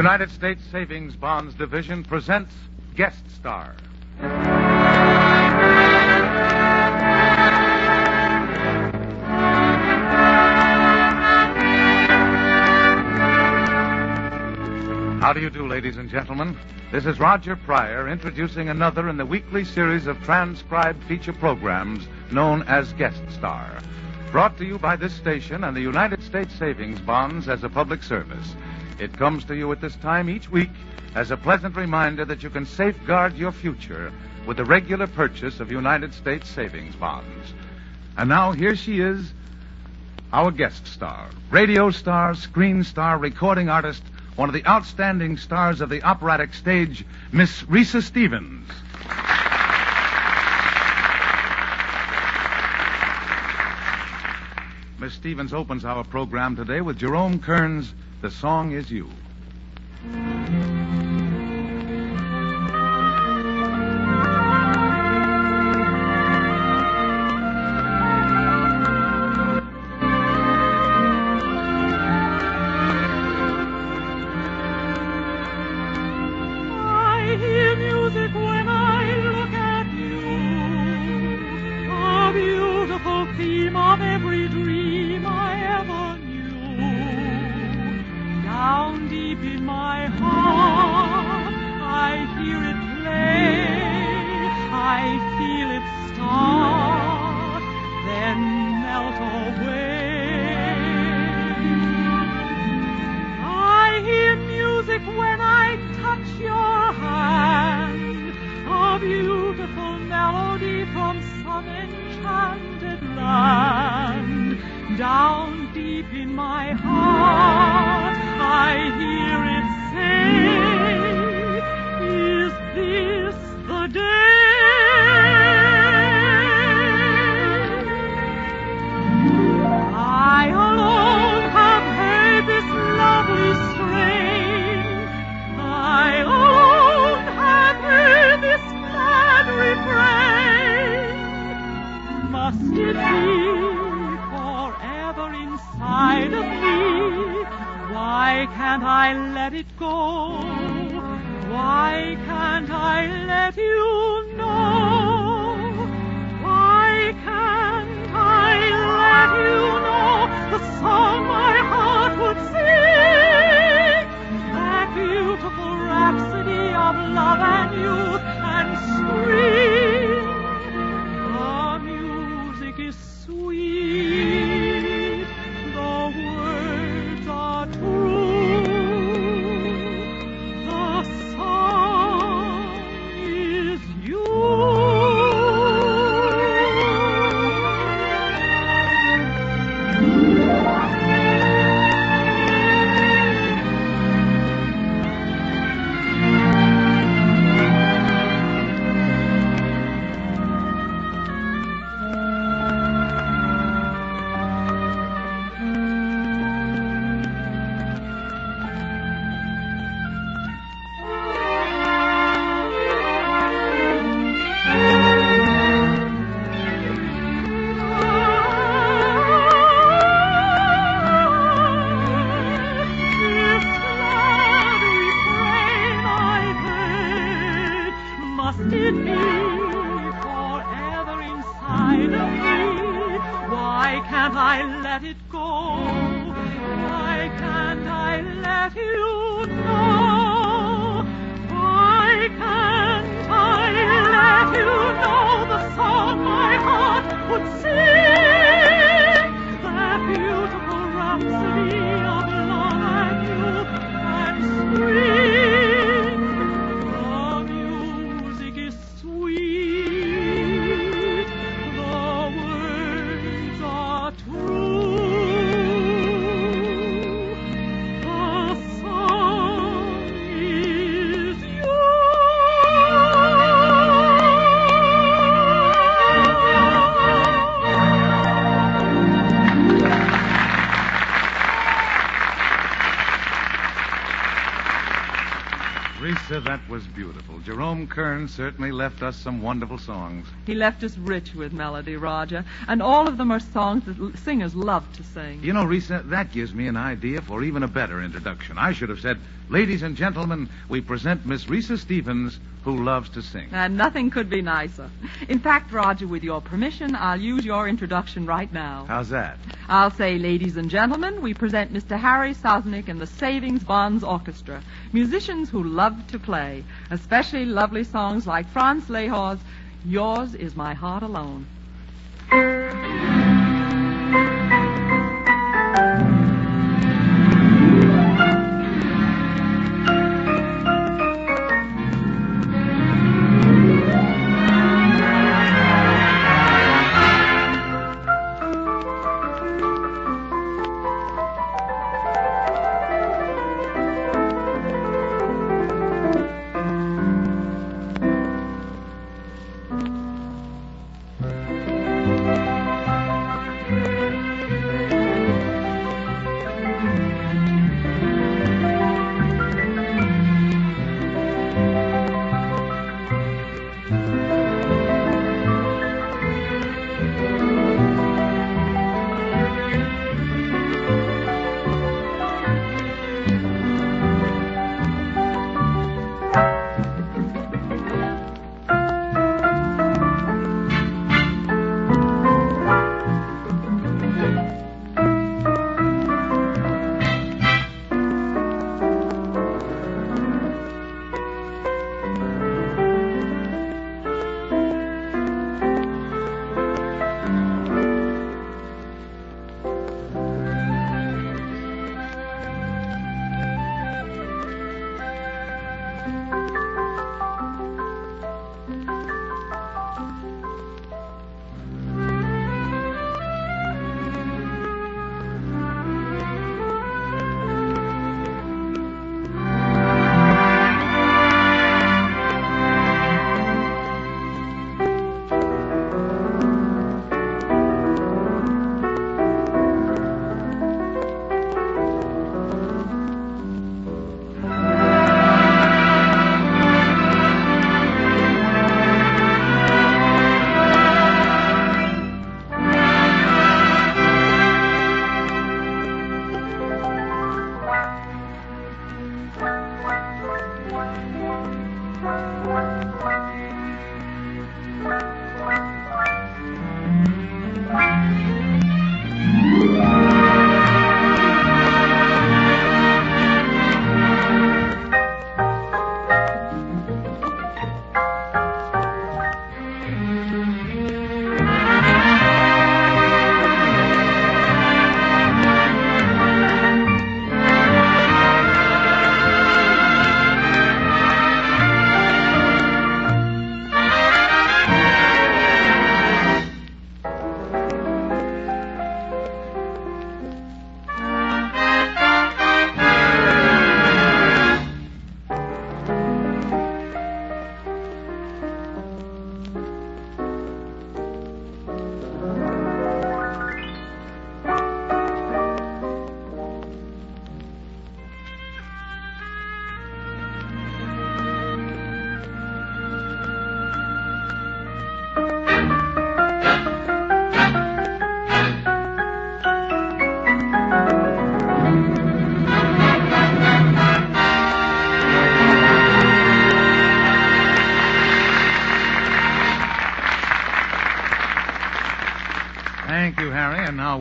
United States Savings Bonds Division presents Guest Star. How do you do, ladies and gentlemen? This is Roger Pryor introducing another in the weekly series of transcribed feature programs known as Guest Star. Brought to you by this station and the United States Savings Bonds as a public service. It comes to you at this time each week as a pleasant reminder that you can safeguard your future with the regular purchase of United States savings bonds. And now here she is, our guest star, radio star, screen star, recording artist, one of the outstanding stars of the operatic stage, Miss Risë Stevens. Miss Stevens opens our program today with Jerome Kern's The Song Is You. You know? Kern certainly left us some wonderful songs. He left us rich with melody, Roger, and all of them are songs that singers love to sing. You know, Risë, that gives me an idea for even a better introduction. I should have said, Ladies and gentlemen, we present Miss Risë Stevens, who loves to sing. And nothing could be nicer. In fact, Roger, with your permission, I'll use your introduction right now. How's that? I'll say, ladies and gentlemen, we present Mr. Harry Sosnick and the Savings Bonds Orchestra, musicians who love to play, especially lovely songs like Franz Lehár's Yours is My Heart Alone.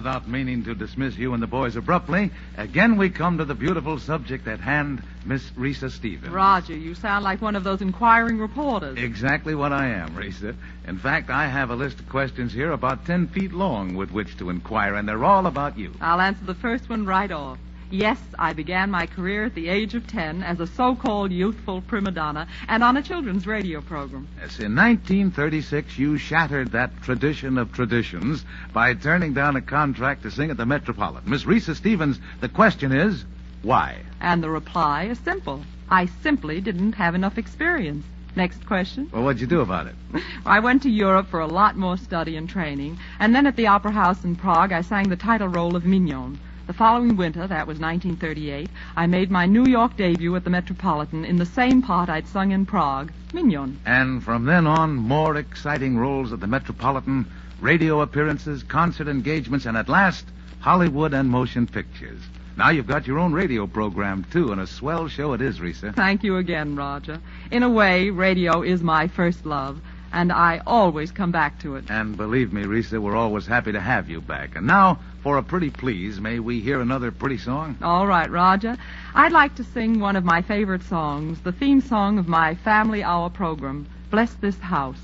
Without meaning to dismiss you and the boys abruptly, again we come to the beautiful subject at hand, Miss Risë Stevens. Roger, you sound like one of those inquiring reporters. Exactly what I am, Risë. In fact, I have a list of questions here about ten feet long with which to inquire, and they're all about you. I'll answer the first one right off. Yes, I began my career at the age of 10 as a so-called youthful prima donna and on a children's radio program. Yes, in 1936, you shattered that tradition of traditions by turning down a contract to sing at the Metropolitan. Miss Risë Stevens, the question is, why? And the reply is simple. I simply didn't have enough experience. Next question. Well, what'd you do about it? I went to Europe for a lot more study and training, and then at the Opera House in Prague, I sang the title role of Mignon. The following winter, that was 1938, I made my New York debut at the Metropolitan in the same part I'd sung in Prague, Mignon. And from then on, more exciting roles at the Metropolitan, radio appearances, concert engagements, and at last, Hollywood and motion pictures. Now you've got your own radio program, too, and a swell show it is, Risë. Thank you again, Roger. In a way, radio is my first love, and I always come back to it. And believe me, Risë, we're always happy to have you back. And now, for a pretty please, may we hear another pretty song? All right, Roger. I'd like to sing one of my favorite songs, the theme song of my Family Hour program, Bless This House.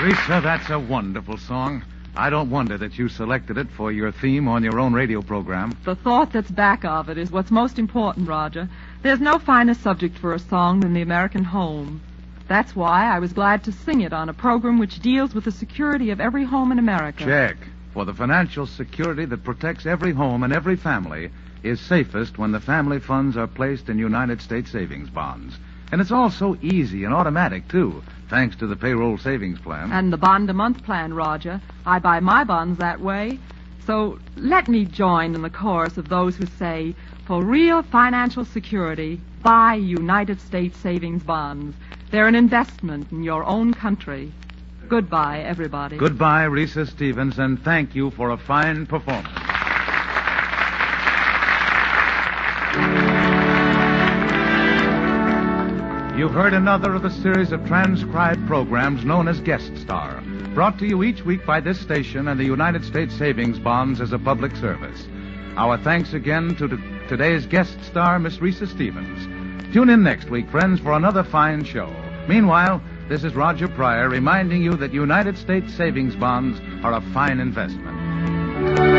Risë, that's a wonderful song. I don't wonder that you selected it for your theme on your own radio program. The thought that's back of it is what's most important, Roger. There's no finer subject for a song than the American home. That's why I was glad to sing it on a program which deals with the security of every home in America. Check. For the financial security that protects every home and every family is safest when the family funds are placed in United States savings bonds. And it's all so easy and automatic, too, thanks to the payroll savings plan. And the bond a month plan, Roger. I buy my bonds that way. So let me join in the chorus of those who say, for real financial security, buy United States savings bonds. They're an investment in your own country. Goodbye, everybody. Goodbye, Risë Stevens, and thank you for a fine performance. You've heard another of the series of transcribed programs known as Guest Star, brought to you each week by this station and the United States Savings Bonds as a public service. Our thanks again to today's guest star, Miss Risë Stevens. Tune in next week, friends, for another fine show. Meanwhile, this is Roger Pryor reminding you that United States savings bonds are a fine investment.